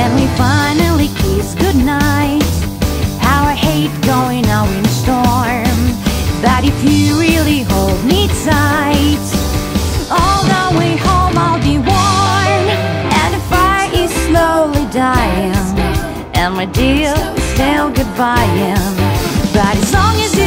When we finally kiss goodnight. Our hate going out in storm But if you really hold me tight. All the way home I'll be warm And the fire is slowly dying. And my dear, still goodbye But as long as